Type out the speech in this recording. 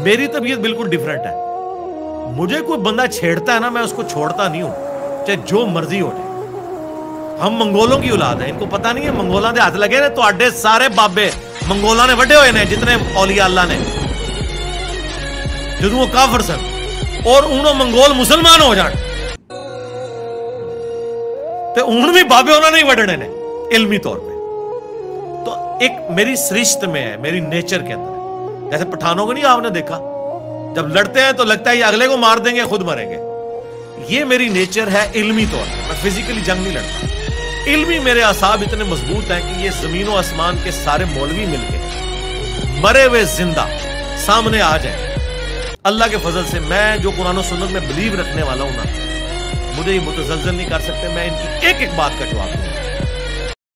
मेरी तबीयत बिल्कुल डिफरेंट है। मुझे कोई बंदा छेड़ता है ना, मैं उसको छोड़ता नहीं हूँ। चाहे जो मर्ज़ी हो जाए। हम मंगोलों की औलाद है, इनको पता नहीं है, मंगोला के हाथ लगे ने तो सारे बाबे मंगोला ने ਵੱਡੇ हुए ने, जितने औलिया अल्लाह ने। जो काफर सन, और उन्होंने मंगोल मुसलमान हो जान तो हूँ भी बाबे उन्होंने ही वडने ने, इलमी तौर पे। तो एक मेरी सृष्ट में है, मेरी नेचर के अंदर। जैसे पठानों को नहीं आपने देखा? जब लड़ते हैं तो लगता है ये अगले को मार देंगे, खुद मरेंगे। ये मेरी नेचर है इल्मी तौर पर। मैं फिजिकली जंग नहीं लड़ता। इल्मी मेरे असाब इतने मज़बूत हैं कि ये ज़मीन आसमान के सारे मौलवी मिलके मरे हुए ज़िंदा सामने आ जाए। अल्लाह के फजल से मैं जो कुरान सुन्नत में बिलीव रखने वाला हूँ ना, मुझे ये मुतजल नहीं कर सकते। मैं इनकी एक एक बात का जवाब दूँगा।